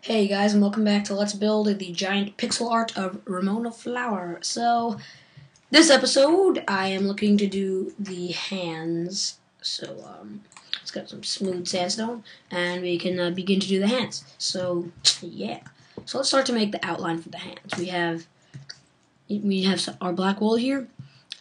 Hey guys, and welcome back to Let's Build the giant pixel art of Ramona Flower. So, this episode, I am looking to do the hands. So, um, let's get some smooth sandstone, and we can uh, begin to do the hands. So, yeah. So let's start to make the outline for the hands. We have we have our black wool here,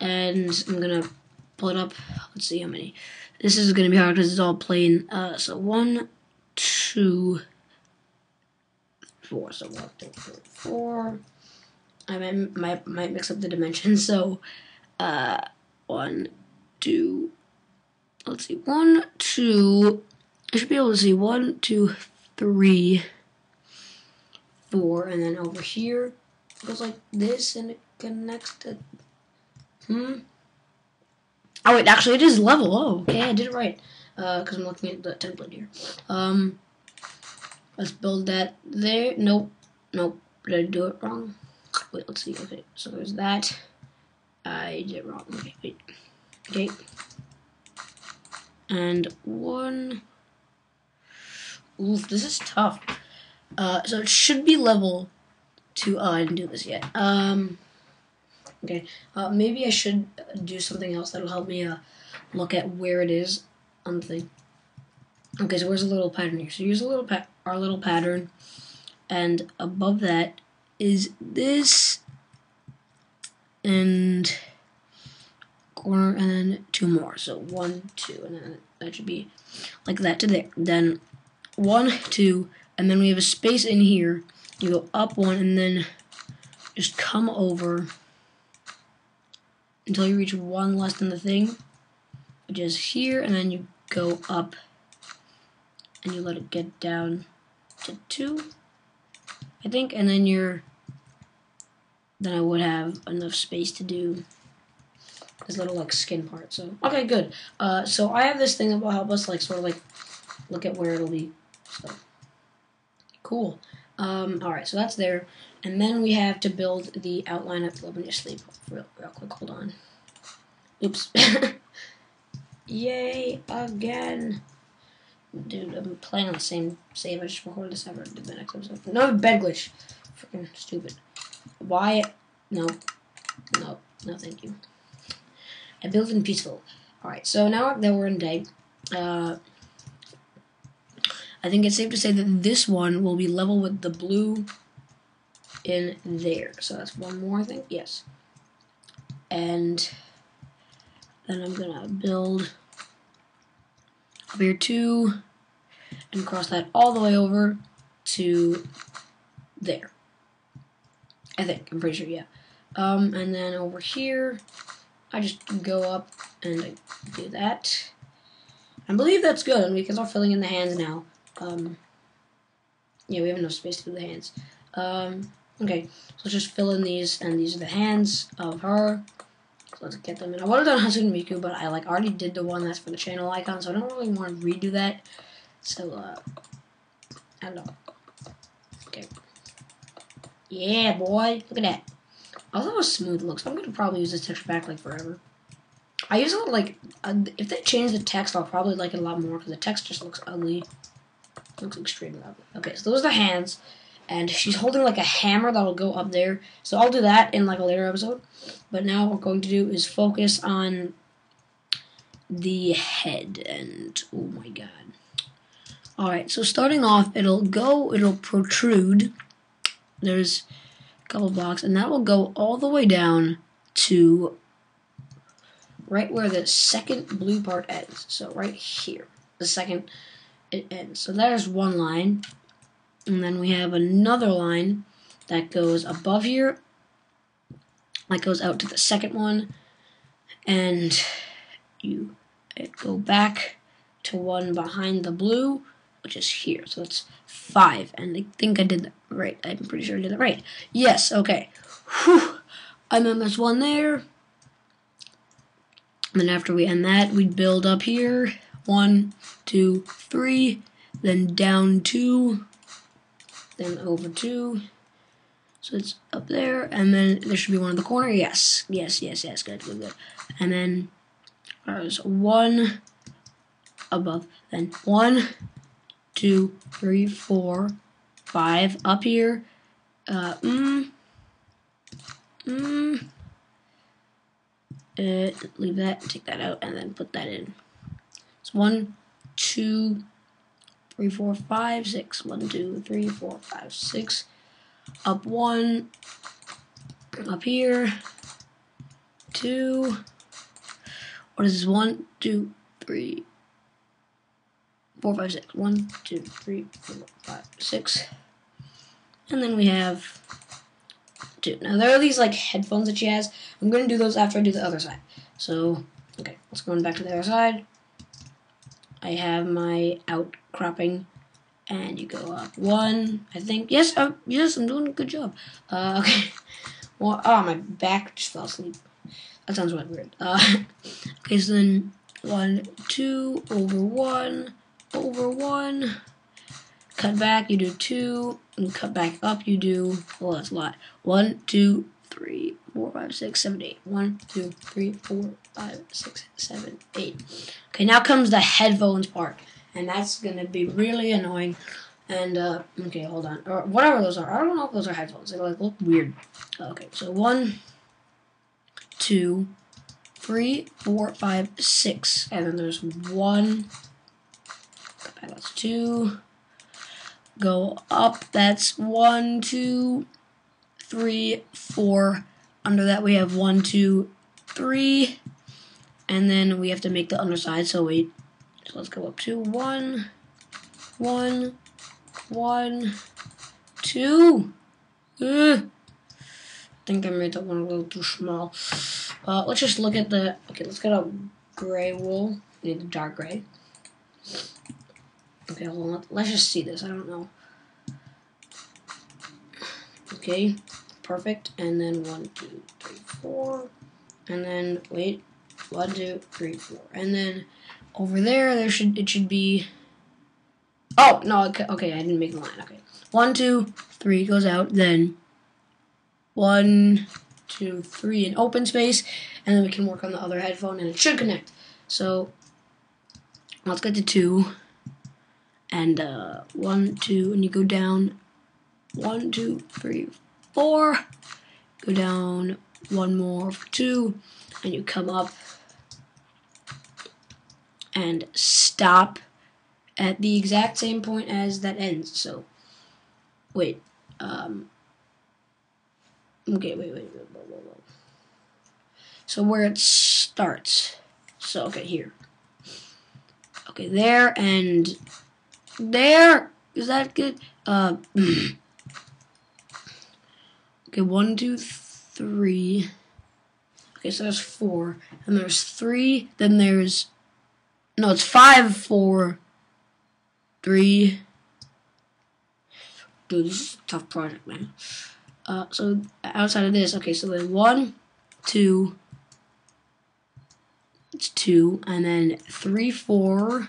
and I'm gonna pull it up. Let's see how many. This is gonna be hard because it's all plain. Uh, so one, two four. So one, two, three, four. I might, might, might mix up the dimensions. So, uh, one, two, let's see, one, two, I should be able to see one, two, three, four, and then over here it goes like this and it connects to, hmm? Oh wait, actually it is level. Oh, okay, I did it right. Uh, because I'm looking at the template here. Um, Let's build that there. Nope. Nope. Did I do it wrong? Wait, let's see. Okay, so there's that. I did it wrong. Okay, wait. Okay. And one. Oof, this is tough. Uh, so it should be level two. Oh, I didn't do this yet. Um, okay. Uh, maybe I should do something else that'll help me uh, look at where it is on the thing. Okay, so where's the little pattern here? So use a little pa our little pattern, and above that is this, and corner, and then two more. So one, two, and then that should be like that to there. Then one, two, and then we have a space in here. You go up one, and then just come over until you reach one less than the thing, which is here, and then you go up and you let it get down to two, I think, and then you're, then I would have enough space to do this little like skin part. So okay, good. Uh, so I have this thing that will help us like sort of like look at where it'll be. So cool. Um, all right, so that's there, and then we have to build the outline of. Let me sleep real, real quick. Hold on. Oops. Yay again. Dude, I'm playing on the same save. I just recorded this ever. Did the next episode. No bed glitch. Freaking stupid. Why? No. No. No, thank you. I built in peaceful. Alright, so now that we're in day, uh, I think it's safe to say that this one will be level with the blue in there. So that's one more thing. Yes. And then I'm going to build here two, and cross that all the way over to there. I think, I'm pretty sure, yeah. Um, and then over here, I just go up and I do that. I believe that's good, and we can start filling in the hands now. Um, yeah, we have enough space to do the hands. Um, okay, so let's just fill in these, and these are the hands of her let's get them in. I would have done Hatsune Miku, but I like already did the one that's for the channel icon, so I don't really want to redo that. So, uh, I don't know. Okay. Yeah, boy. Look at that. I love how smooth it looks. I'm to probably use this texture pack, like, forever. I use it, like, uh, if they change the text, I'll probably like it a lot more, because the text just looks ugly. Looks extremely ugly. Okay, so those are the hands and she's holding like a hammer that'll go up there. So I'll do that in like a later episode. But now what we're going to do is focus on the head and oh my god. Alright, so starting off, it'll go, it'll protrude. There's a couple blocks, and that will go all the way down to right where the second blue part ends. So right here, the second it ends. So there's one line. And then we have another line that goes above here. That goes out to the second one. And you go back to one behind the blue, which is here. So it's five. And I think I did that right. I'm pretty sure I did that right. Yes, okay. Whew. And then there's one there. And then after we end that, we build up here. One, two, three. Then down two then over two. So it's up there, and then there should be one in the corner. Yes, yes, yes, yes. Good, good, good. And then there's one above. Then one, two, three, four, five up here. Uh, mm, mm, uh, leave that, take that out, and then put that in. It's one, two, three, four, five, six. One, two, three, four, five, six. Up one, up here, two. What is this? One, two, three, four, five, six. One, two, three, four, five, six. And then we have two. Now there are these like headphones that she has. I'm gonna do those after I do the other side. So okay, let's go on back to the other side. I have my outcropping and you go up one, I think. Yes, uh, yes, I'm doing a good job. Uh, okay. Well, oh, my back just fell asleep. That sounds really weird. Uh, okay, so then one, two, over one, over one. Cut back, you do two, and cut back up, you do, well, that's a lot. One, two, three, four, five, six, seven, eight. One, two, three, four, five, six, seven, eight. Okay, now comes the headphones part, and that's gonna be really annoying. And uh, okay, hold on, or whatever those are. I don't know if those are headphones. They like look weird. Okay, so one, two, three, four, five, six, and then there's one. That's two. Go up. That's one, two, three, four. Under that we have one, two, three. And then we have to make the underside, so wait. So let's go up to one, one, one, two. Ugh. I think I made that one a little too small. Uh, let's just look at the, okay, let's get a gray wool. We need the dark gray. Okay, hold on. Let's just see this. I don't know. Okay, perfect. And then one, two, three, four. And then, wait, one, two, three, four. And then over there, there should it should be. Oh no! Okay, okay, I didn't make the line. Okay, one, two, three goes out. Then one, two, three in open space, and then we can work on the other headphone, and it should connect. So let's get to two, and uh, one, two, and you go down. One, two, three, four. Go down one more two, and you come up and stop at the exact same point as that ends. So, wait. Um, okay, wait, wait, wait, wait, wait, wait. So where it starts. So, okay, here. Okay, there and there. Is that good? Uh, okay, one, two, three. Okay, so there's four. And there's three. Then there's no, it's five, four, three. Dude, this is a tough project, man. Uh, so outside of this, okay, so then one, two, it's two, and then three, four,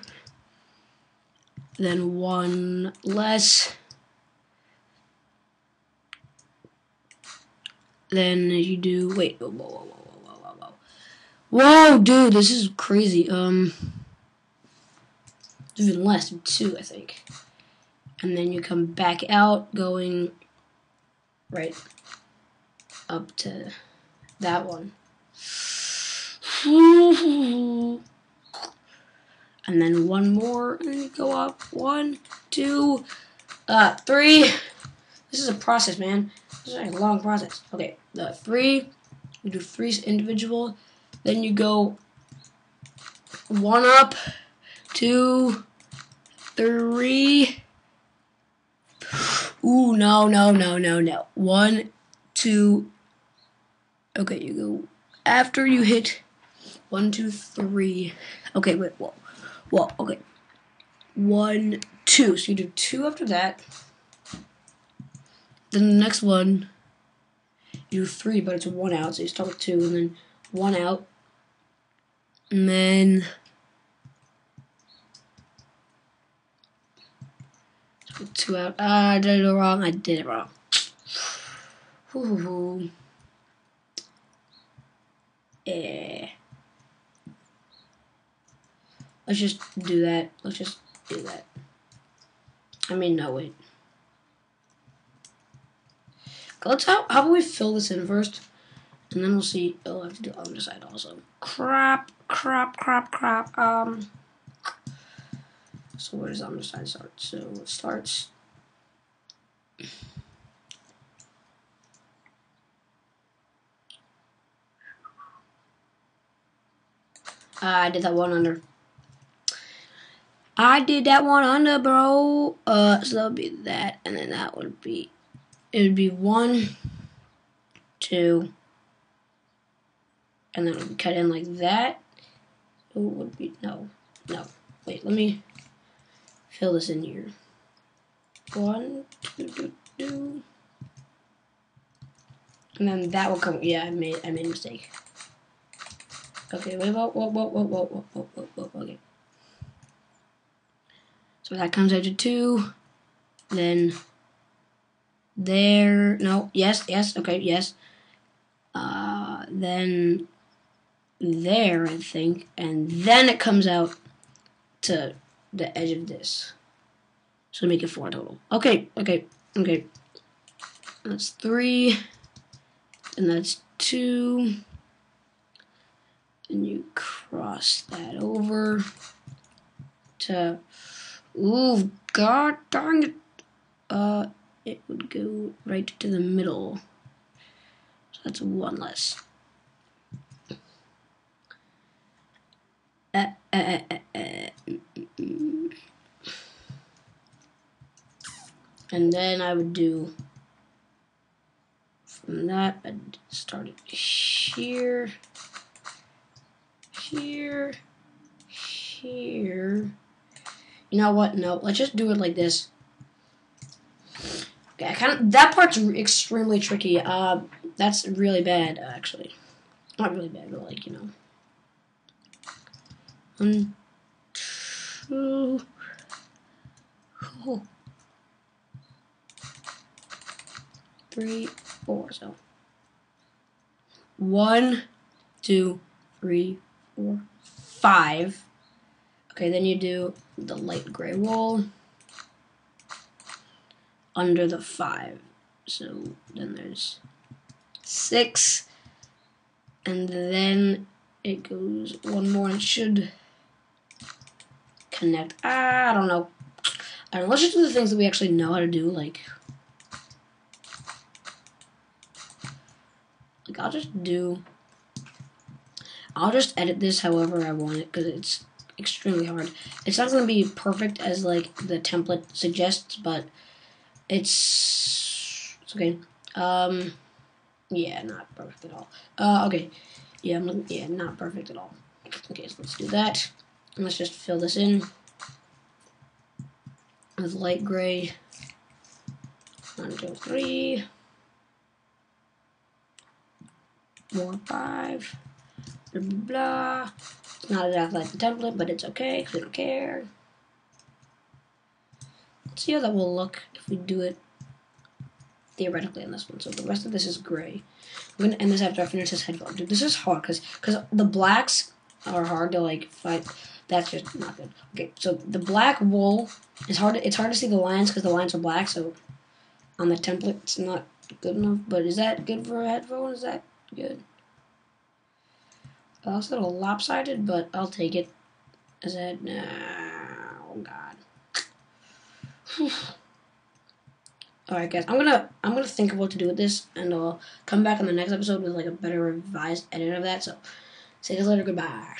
then one less, then you do, wait, whoa, whoa, whoa, whoa, whoa, whoa, whoa, whoa, dude, this is crazy, um, even less, two, I think. And then you come back out going right up to that one. And then one more, and you go up. One, two, uh, three. This is a process, man. This is a long process. Okay, the three, you do three individual, then you go one up, two, three. Ooh, no, no, no, no, no. One, two. Okay, you go after you hit one, two, three. Okay, wait, whoa, whoa, okay. One, two. So you do two after that. Then the next one, you do three, but it's one out. So you start with two, and then one out. And then two out. Ah, I did it wrong. I did it wrong. Ooh. Eh. Let's just do that. Let's just do that. I mean, no, wait. Let's how how about we fill this in first, and then we'll see. Oh, I have to do underside also. Crap, crap, crap, crap. Um. So where does underside start? So it starts. I did that one under. I did that one under, bro. Uh, so that would be that, and then that would be, it would be one, two, and then it would cut in like that. It would be, no, no. Wait, let me fill this in here. One, two, two, two. And then that will come, yeah, I made, I made a mistake. Okay, wait, whoa, whoa, whoa, whoa, whoa, whoa, whoa, whoa, whoa, okay. So that comes out to two. Then there, no, yes, yes, okay, yes. Uh, then there, I think, and then it comes out to the edge of this. So make it four total. Okay, okay, okay. That's three, and that's two and you cross that over to ooh god dang it uh it would go right to the middle so that's one less uh, uh, uh, and then I would do from that I'd start it here here, here. You know what? No, let's just do it like this. Okay, I kind of that part's extremely tricky. Uh, that's really bad, actually. Not really bad, but like you know. One, two, oh, three, four. So one, two, three, four, five. Okay, then you do the light gray wool under the five. So then there's six, and then it goes one more and should connect. I don't know. I don't know. Let's just do the things that we actually know how to do, like. Like, I'll just do I'll just edit this however I want it because it's extremely hard. It's not going to be perfect as like the template suggests, but it's it's okay. Um, yeah, not perfect at all. Uh, okay, yeah, I'm yeah, not perfect at all. Okay, so let's do that. And let's just fill this in with light gray. One, two, three, four, five blah, blah, blah. Not exactly like the template, but it's okay because we don't care. Let's see how that will look if we do it theoretically on this one. So the rest of this is gray. I'm gonna end this after I finish this headphone. Dude, this is hard because because the blacks are hard to like fight. That's just not good. Okay, so the black wool is hard. To, it's hard to see the lines because the lines are black. So on the template, it's not good enough. But is that good for a headphone? Is that good? Well, that's a little lopsided, but I'll take it. Is it? No. Oh God. Alright guys, I'm gonna I'm gonna think of what to do with this and I'll come back in the next episode with like a better revised edit of that. So see you guys later, goodbye.